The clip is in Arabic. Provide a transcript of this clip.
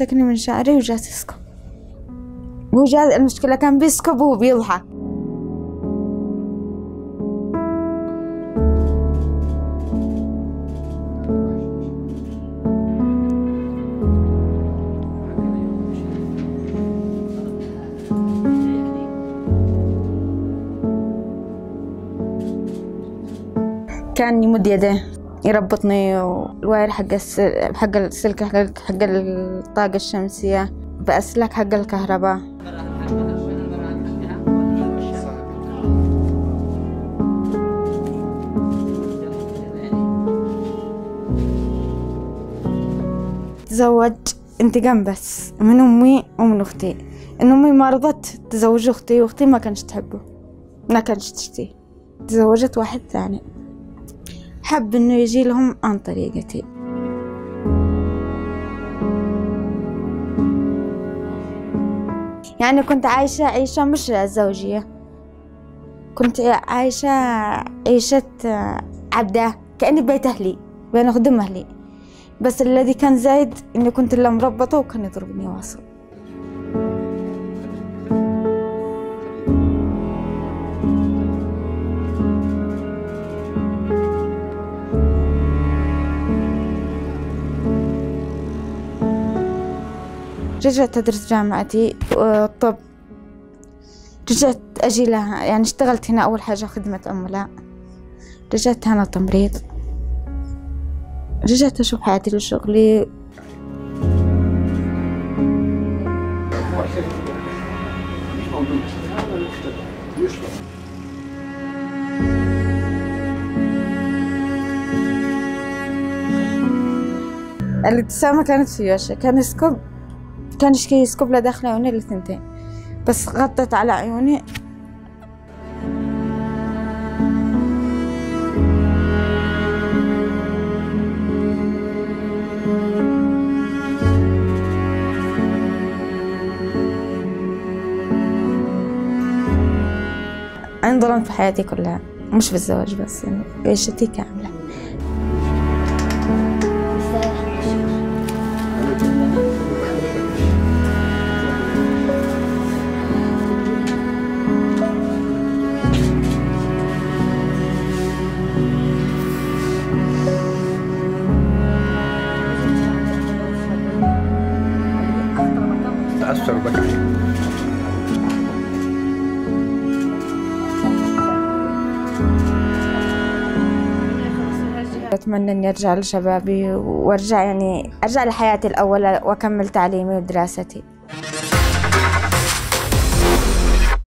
مسكني من شعري وجات يسكب هو المشكلة كان بيسكب وهو بيضحك كان يمد يده يربطني والواير حق السل... حق السلك حق الطاقة الشمسية. بأسلاك حق الكهرباء. تزوج انتقام بس من أمي ومن أختي. إن أمي ما رضت تزوج أختي وأختي ما كانت تحبه. ما كانت تشتيه تزوجت واحد ثاني. حب إنه يجي لهم عن طريقتي. يعني كنت عايشة عيشة مش زوجية. كنت عايشة عيشة عبدة كأني ببيت أهلي بين خدم أهلي. بس الذي كان زايد إني كنت إلا مربطة وكان يضربني واصل. رجعت أدرس جامعتي طب. رجعت أجي لها يعني اشتغلت هنا أول حاجة خدمة عملاء رجعت هنا تمريض. رجعت أشوف حياتي لشغلي الابتسامة كانت في وجهي كان يسكب كان شي يسكب له داخل عيوني الثنتين بس غطت على عيوني. أنا ظلمت في حياتي كلها. مش بالزواج بس يعني عيشتي كاملة. أتمنى إني أرجع لشبابي وأرجع يعني أرجع لحياتي الأولى وأكمل تعليمي ودراستي.